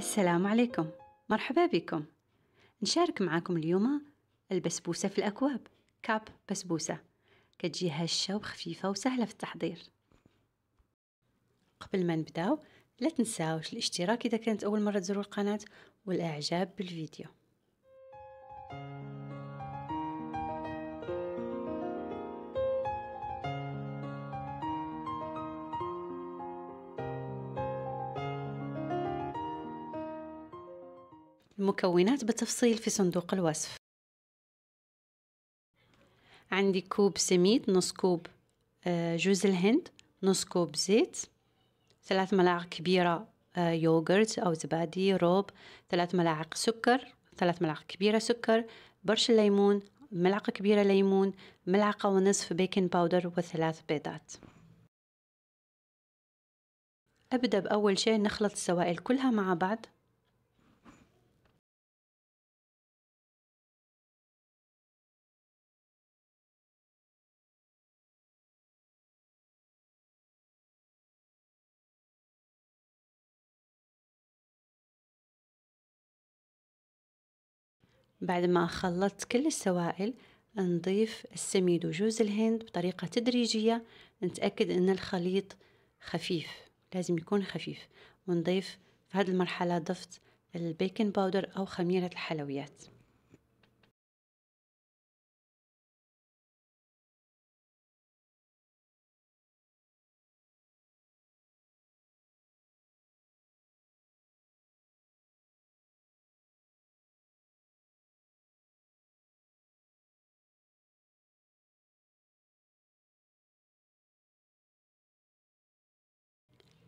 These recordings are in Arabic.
السلام عليكم. مرحبا بكم. نشارك معاكم اليوم البسبوسة في الأكواب كاب بسبوسة. كتجي هشة وخفيفة وسهلة في التحضير. قبل ما نبداو لا تنساوش الاشتراك إذا كانت أول مرة تزوروا القناة والإعجاب بالفيديو. المكونات بالتفصيل في صندوق الوصف. عندي كوب سميد نص كوب آه، جوز الهند نص كوب زيت ثلاث ملاعق كبيرة آه، يوغرت أو زبادي روب ثلاث ملاعق سكر ثلاث ملاعق كبيرة سكر برش الليمون ملعقة كبيرة ليمون ملعقة ونصف baking powder وثلاث بيضات. أبدأ بأول شيء نخلط السوائل كلها مع بعض. بعد ما خلطت كل السوائل نضيف السميد وجوز الهند بطريقة تدريجية. نتأكد أن الخليط خفيف لازم يكون خفيف. ونضيف في هذه المرحلة ضفت ال baking powder أو خميرة الحلويات.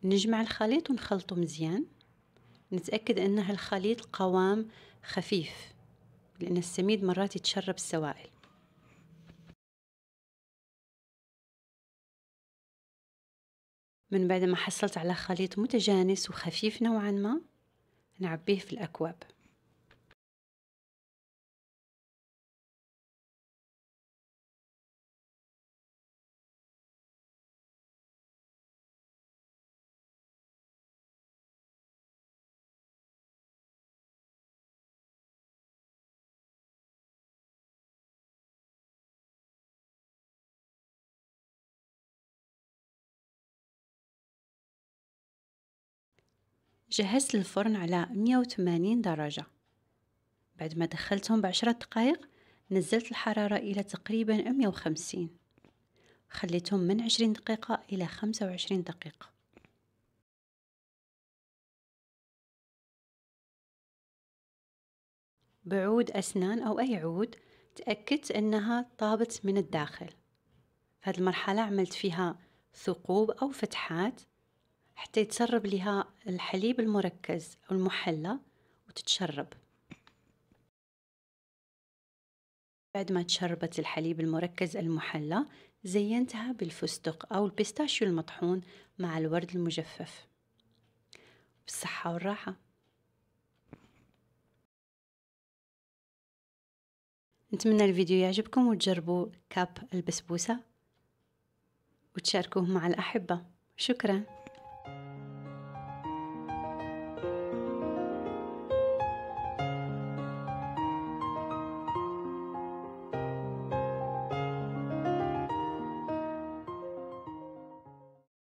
نجمع الخليط ونخلطه مزيان. نتأكد أن هالخليط قوام خفيف لأن السميد مرات يتشرب السوائل. من بعد ما حصلت على خليط متجانس وخفيف نوعا ما نعبيه في الأكواب. جهزت الفرن على 180 درجة. بعد ما دخلتهم بعشرة دقائق نزلت الحرارة إلى تقريبا 150 خليتهم من 20 دقيقة إلى 25 دقيقة. بعود أسنان أو أي عود تأكدت أنها طابت من الداخل. في هذه المرحلة عملت فيها ثقوب أو فتحات حتى يتسرب لها الحليب المركز أو المحلى وتتشرب. بعد ما تشربت الحليب المركز المحلى زينتها بالفستق أو ال pistachio المطحون مع الورد المجفف. بالصحة والراحة. نتمنى الفيديو يعجبكم وتجربوا cup البسبوسة وتشاركوه مع الأحبة. شكراً.